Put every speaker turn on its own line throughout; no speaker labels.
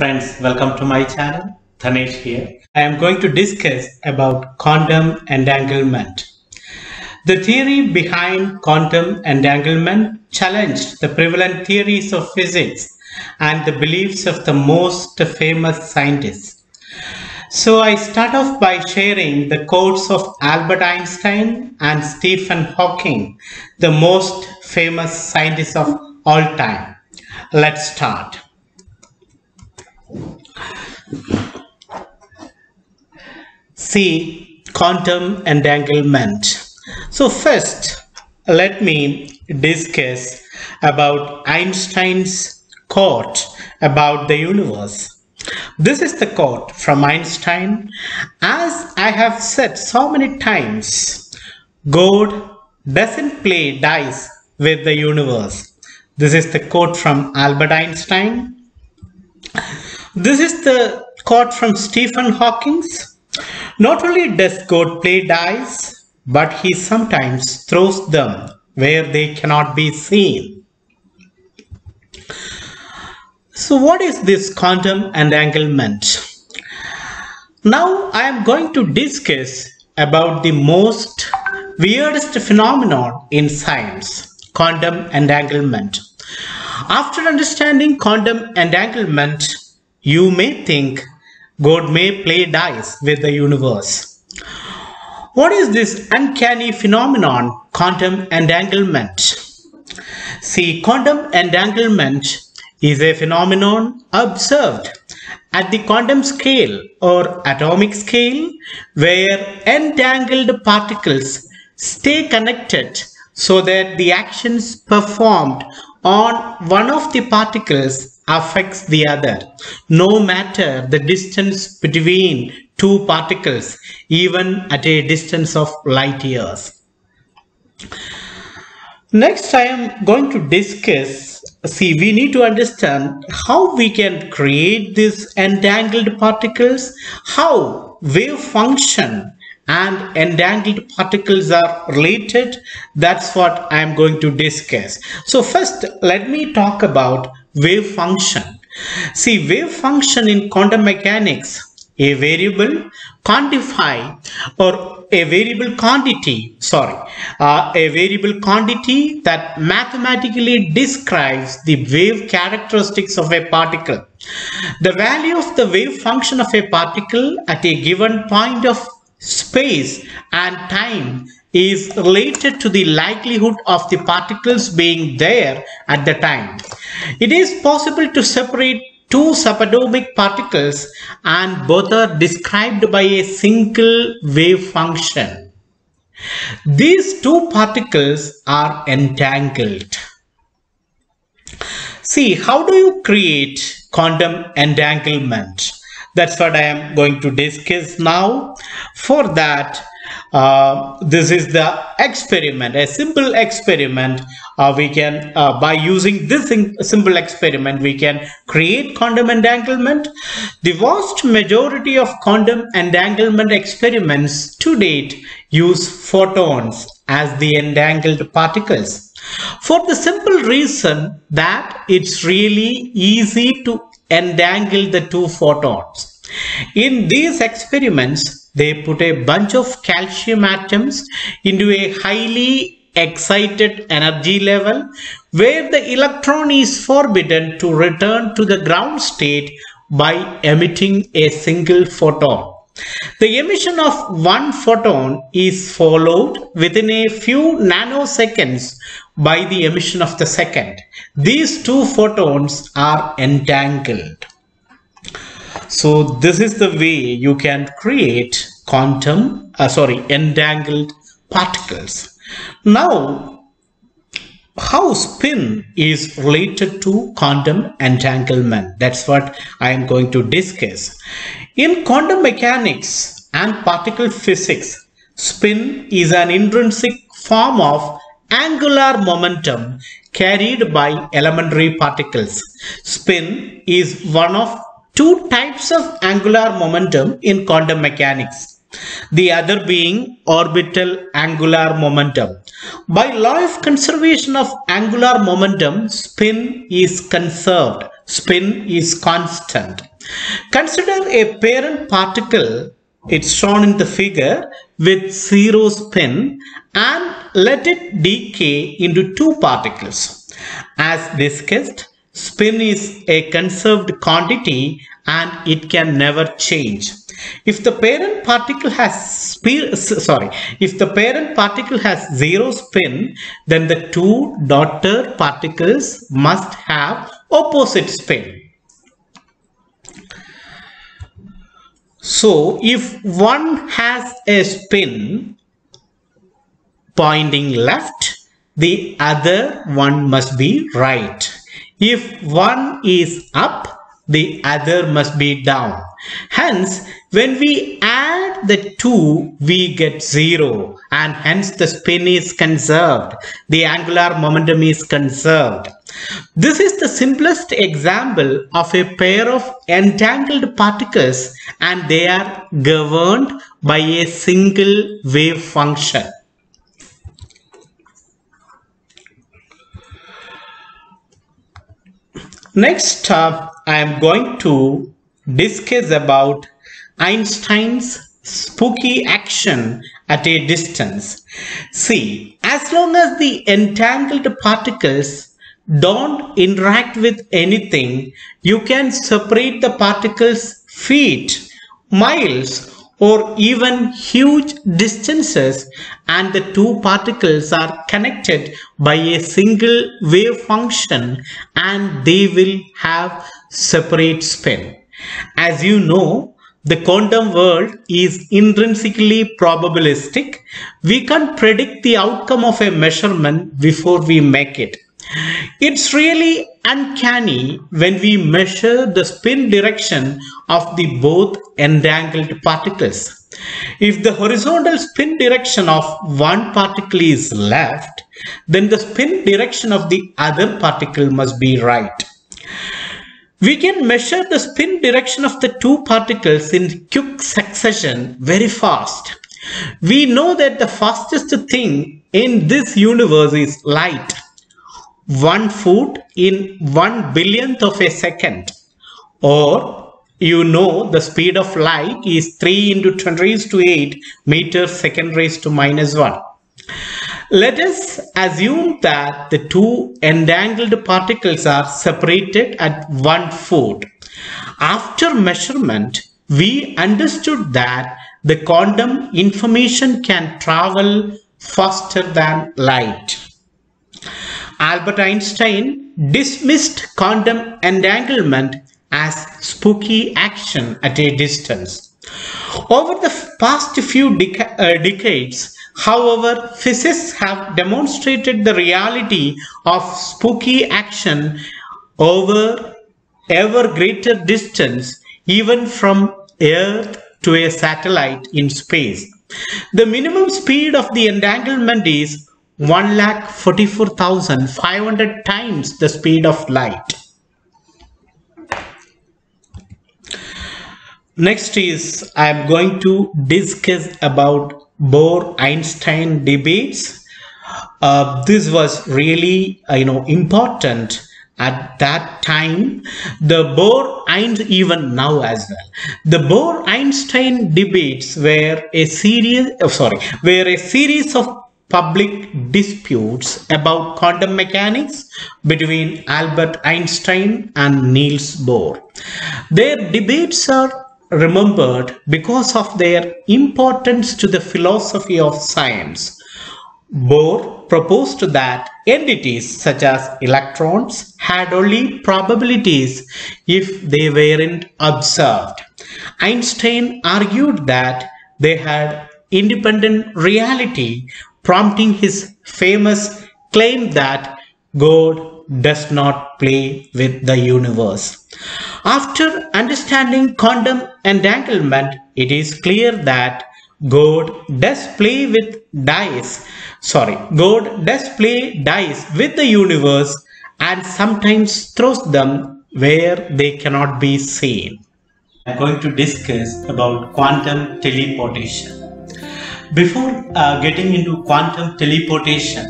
Friends, welcome to my channel. Thanesh here. I am going to discuss about quantum entanglement. The theory behind quantum entanglement challenged the prevalent theories of physics and the beliefs of the most famous scientists. So I start off by sharing the quotes of Albert Einstein and Stephen Hawking, the most famous scientists of all time. Let's start. See quantum entanglement. So first, let me discuss about Einstein's quote about the universe. This is the quote from Einstein. As I have said so many times, God doesn't play dice with the universe. This is the quote from Albert Einstein. This is the quote from Stephen Hawking. Not only does God play dice, but he sometimes throws them where they cannot be seen. So what is this quantum entanglement? Now I am going to discuss about the most weirdest phenomenon in science, quantum entanglement. After understanding quantum entanglement, you may think God may play dice with the universe. What is this uncanny phenomenon, quantum entanglement? See, quantum entanglement is a phenomenon observed at the quantum scale or atomic scale where entangled particles stay connected so that the actions performed on one of the particles affects the other, no matter the distance between two particles, even at a distance of light years. Next, I am going to discuss, see, we need to understand how we can create these entangled particles, how wave function and entangled particles are related. That's what I am going to discuss. So first, let me talk about wave function. See, wave function in quantum mechanics, a variable quantify or a variable quantity, sorry, uh, a variable quantity that mathematically describes the wave characteristics of a particle. The value of the wave function of a particle at a given point of space and time is related to the likelihood of the particles being there at the time. It is possible to separate two subatomic particles and both are described by a single wave function. These two particles are entangled. See, how do you create quantum entanglement? That's what I am going to discuss now. For that, uh, this is the experiment, a simple experiment. Uh, we can, uh, by using this simple experiment, we can create quantum entanglement. The vast majority of quantum entanglement experiments to date use photons as the entangled particles. For the simple reason that it's really easy to entangle the two photons. In these experiments, they put a bunch of calcium atoms into a highly excited energy level where the electron is forbidden to return to the ground state by emitting a single photon. The emission of one photon is followed within a few nanoseconds by the emission of the second. These two photons are entangled. So this is the way you can create quantum, uh, sorry, entangled particles. Now, how spin is related to quantum entanglement. That's what I am going to discuss. In quantum mechanics and particle physics, spin is an intrinsic form of angular momentum carried by elementary particles. Spin is one of two types of angular momentum in quantum mechanics. The other being orbital angular momentum. By law of conservation of angular momentum, spin is conserved spin is constant. Consider a parent particle, it's shown in the figure, with zero spin and let it decay into two particles. As discussed, spin is a conserved quantity and it can never change. If the parent particle has sorry, if the parent particle has zero spin, then the two daughter particles must have opposite spin. So if one has a spin pointing left, the other one must be right. If one is up, the other must be down. Hence, when we add the two, we get zero and hence the spin is conserved. The angular momentum is conserved. This is the simplest example of a pair of entangled particles and they are governed by a single wave function. Next up, I am going to discuss about Einstein's spooky action at a distance. See, as long as the entangled particles don't interact with anything, you can separate the particles feet, miles or even huge distances and the two particles are connected by a single wave function and they will have separate spin. As you know, the quantum world is intrinsically probabilistic. We can't predict the outcome of a measurement before we make it. It's really uncanny when we measure the spin direction of the both entangled particles. If the horizontal spin direction of one particle is left, then the spin direction of the other particle must be right. We can measure the spin direction of the two particles in quick succession very fast. We know that the fastest thing in this universe is light one foot in one billionth of a second or you know the speed of light is 3 into 10 raised to 8 meters second raised to minus 1. Let us assume that the two entangled particles are separated at one foot. After measurement, we understood that the quantum information can travel faster than light. Albert Einstein dismissed quantum entanglement as spooky action at a distance. Over the past few deca uh, decades, however, physicists have demonstrated the reality of spooky action over ever greater distance, even from Earth to a satellite in space. The minimum speed of the entanglement is 1,44,500 times the speed of light. Next is I am going to discuss about Bohr-Einstein debates. Uh, this was really uh, you know important at that time the Bohr Einstein even now as well the Bohr Einstein debates were a series oh, sorry were a series of public disputes about quantum mechanics between Albert Einstein and Niels Bohr. Their debates are remembered because of their importance to the philosophy of science. Bohr proposed that entities such as electrons had only probabilities if they weren't observed. Einstein argued that they had independent reality prompting his famous claim that God does not play with the universe. After understanding quantum entanglement, it is clear that God does play with dice. Sorry, God does play dice with the universe and sometimes throws them where they cannot be seen. I'm going to discuss about quantum teleportation. Before uh, getting into quantum teleportation,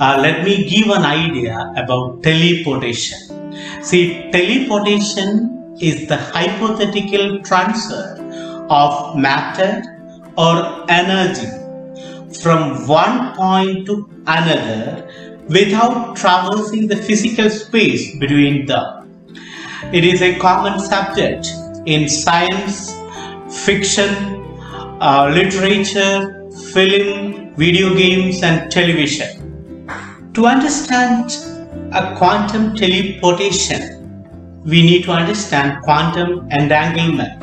uh, let me give an idea about teleportation. See, teleportation is the hypothetical transfer of matter or energy from one point to another without traversing the physical space between them. It is a common subject in science, fiction, uh, literature, film, video games, and television. To understand a quantum teleportation, we need to understand quantum entanglement.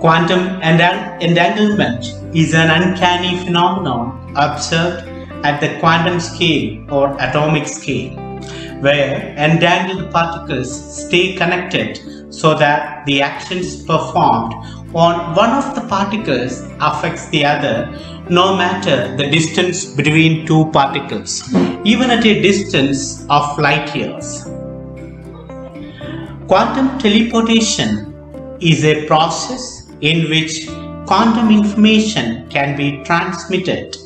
Quantum entanglement is an uncanny phenomenon observed at the quantum scale or atomic scale, where entangled particles stay connected so that the actions performed on one of the particles affects the other no matter the distance between two particles, even at a distance of light years. Quantum teleportation is a process in which quantum information can be transmitted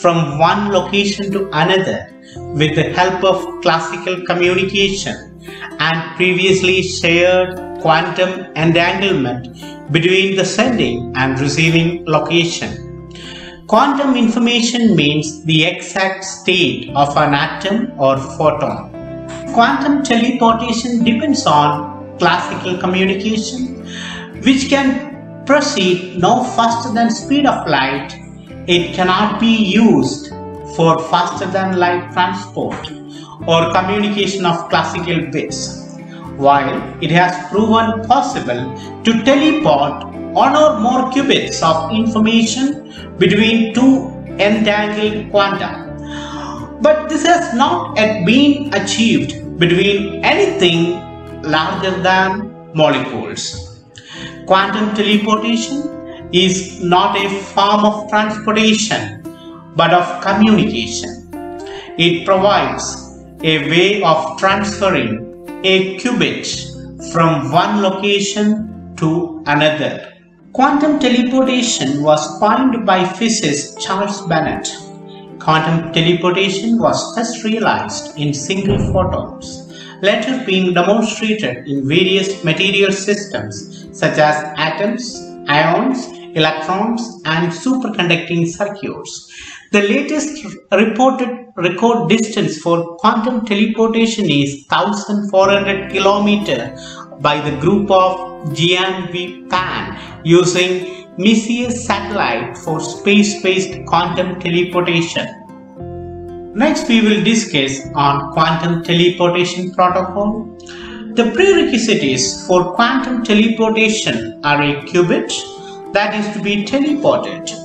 from one location to another with the help of classical communication and previously shared quantum entanglement between the sending and receiving location. Quantum information means the exact state of an atom or photon. Quantum teleportation depends on classical communication which can proceed no faster than speed of light it cannot be used for faster than light transport or communication of classical bits, while it has proven possible to teleport one or more qubits of information between two entangled quanta. But this has not yet been achieved between anything larger than molecules. Quantum teleportation is not a form of transportation but of communication. It provides a way of transferring a qubit from one location to another. Quantum teleportation was coined by physicist Charles Bennett. Quantum teleportation was first realized in single photons, later being demonstrated in various material systems such as atoms, ions, electrons and superconducting circuits. The latest reported record distance for quantum teleportation is 1400 km by the group of Jian-Wei Pan using Micius satellite for space-based quantum teleportation. Next we will discuss on quantum teleportation protocol. The prerequisites for quantum teleportation are a qubit, that is to be teleported.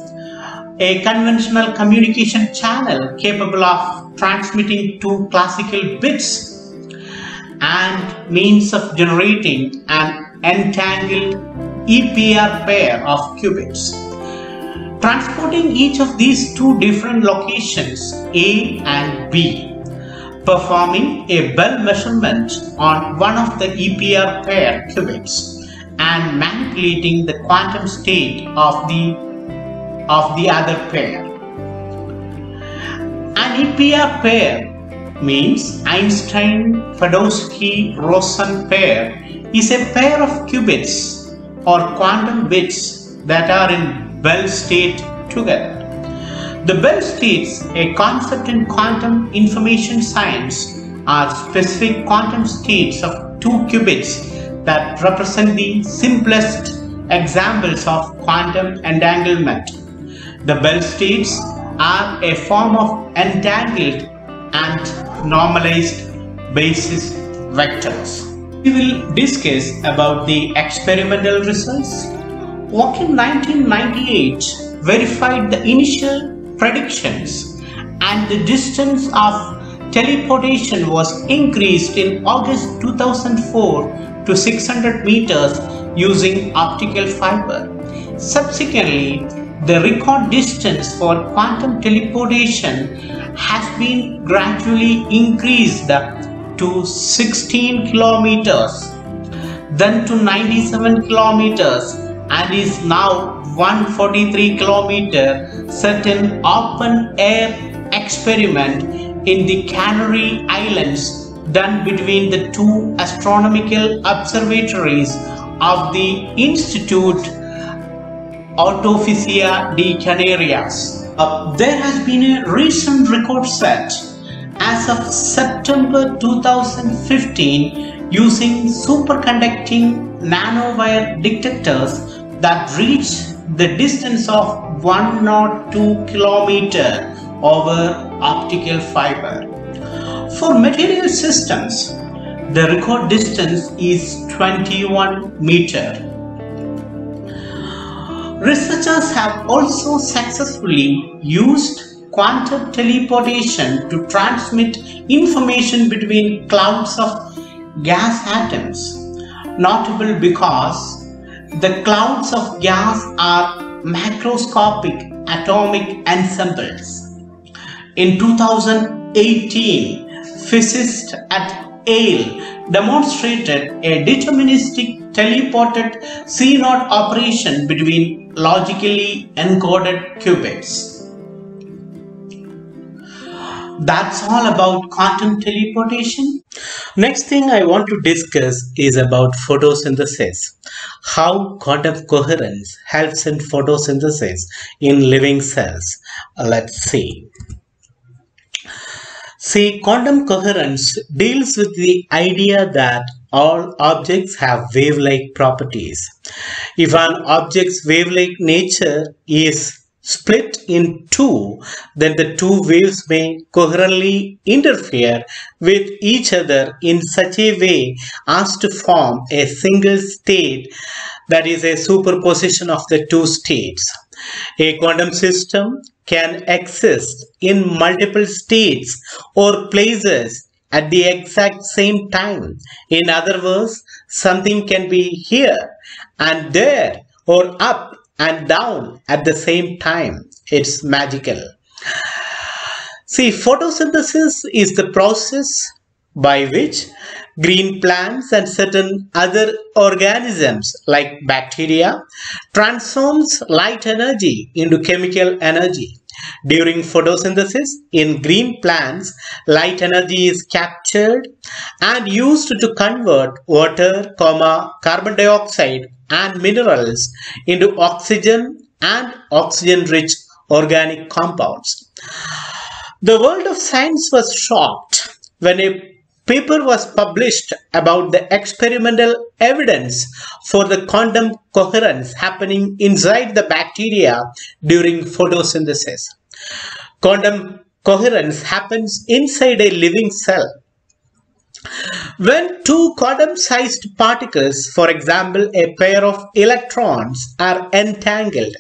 A conventional communication channel capable of transmitting two classical bits and means of generating an entangled EPR pair of qubits. Transporting each of these two different locations A and B performing a Bell measurement on one of the EPR pair qubits and manipulating the quantum state of the of the other pair. An EPR pair means Einstein-Podolsky-Rosen pair is a pair of qubits or quantum bits that are in Bell state together. The Bell states, a concept in quantum information science, are specific quantum states of two qubits that represent the simplest examples of quantum entanglement. The Bell states are a form of entangled and normalized basis vectors. We will discuss about the experimental results. Walk in 1998 verified the initial predictions and the distance of teleportation was increased in August 2004 to 600 meters using optical fiber. Subsequently, the record distance for quantum teleportation has been gradually increased to 16 kilometers, then to 97 kilometers and is now 143 kilometer. Certain open air experiment in the Canary Islands done between the two astronomical observatories of the Institute Astrofísica de Canarias. Uh, there has been a recent record set as of September 2015 using superconducting nanowire detectors that reach the distance of 102 kilometer over optical fiber. For material systems, the record distance is 21 meter. Researchers have also successfully used quantum teleportation to transmit information between clouds of gas atoms, notable because the clouds of gas are macroscopic atomic ensembles. In 2018, physicists at Yale demonstrated a deterministic teleported CNOT operation between logically encoded qubits. That's all about quantum teleportation. Next thing I want to discuss is about photosynthesis. How quantum coherence helps in photosynthesis in living cells. Let's see. See, quantum coherence deals with the idea that all objects have wave-like properties. If an object's wave-like nature is split in two, then the two waves may coherently interfere with each other in such a way as to form a single state that is a superposition of the two states. A quantum system can exist in multiple states or places at the exact same time. In other words, something can be here and there or up and down at the same time. It's magical. See, photosynthesis is the process by which green plants and certain other organisms like bacteria transforms light energy into chemical energy. During photosynthesis, in green plants, light energy is captured and used to convert water, carbon dioxide and minerals into oxygen and oxygen-rich organic compounds. The world of science was shocked when a paper was published about the experimental evidence for the quantum coherence happening inside the bacteria during photosynthesis. Quantum coherence happens inside a living cell when two quantum-sized particles, for example a pair of electrons, are entangled,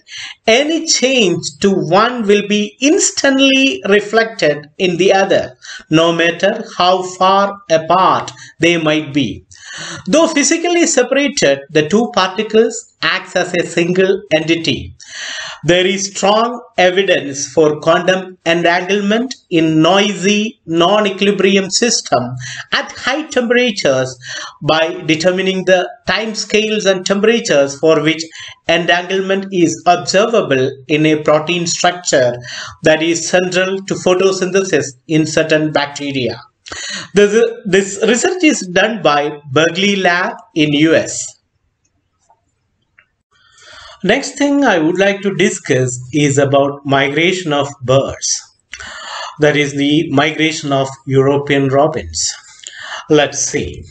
any change to one will be instantly reflected in the other, no matter how far apart they might be. Though physically separated, the two particles act as a single entity. There is strong evidence for quantum entanglement in noisy non-equilibrium system at high temperatures by determining the time scales and temperatures for which entanglement is observable in a protein structure that is central to photosynthesis in certain bacteria. This, this research is done by Berkeley Lab in US. Next thing I would like to discuss is about migration of birds. That is the migration of European robins. Let's see.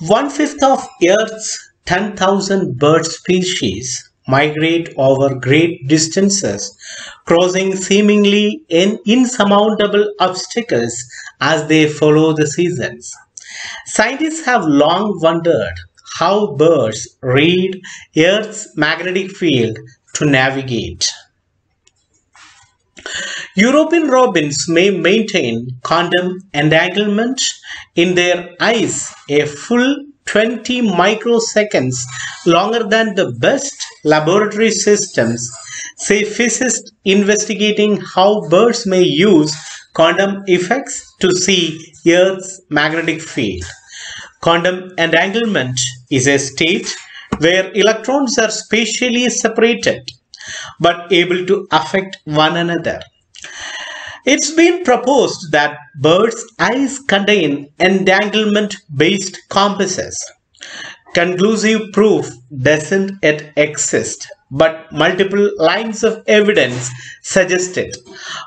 One-fifth of Earth's 10,000 bird species migrate over great distances, crossing seemingly insurmountable obstacles as they follow the seasons. Scientists have long wondered how birds read Earth's magnetic field to navigate. European robins may maintain quantum entanglement in their eyes a full 20 microseconds longer than the best laboratory systems, say physicists investigating how birds may use quantum effects to see Earth's magnetic field. Quantum entanglement is a state where electrons are spatially separated but able to affect one another. It's been proposed that birds' eyes contain entanglement based compasses. Conclusive proof doesn't yet exist, but multiple lines of evidence suggest it.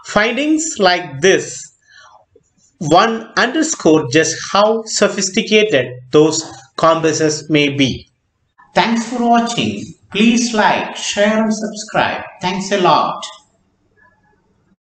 Findings like this one underscore just how sophisticated those compasses may be. Thanks for watching. Please like, share and subscribe. Thanks a lot.